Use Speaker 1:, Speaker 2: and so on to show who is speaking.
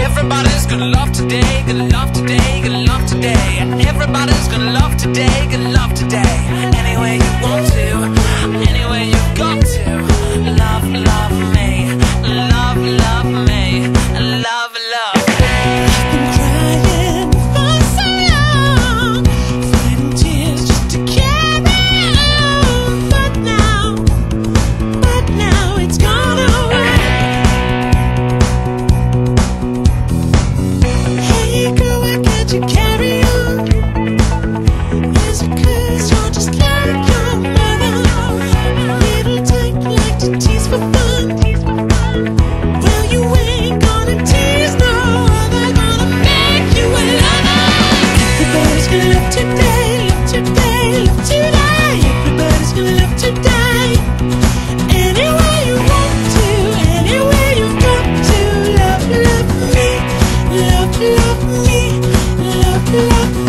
Speaker 1: Everybody's gonna love today, gonna love today, gonna love today. Everybody's gonna love today, gonna love today. Any way you want to. la, la.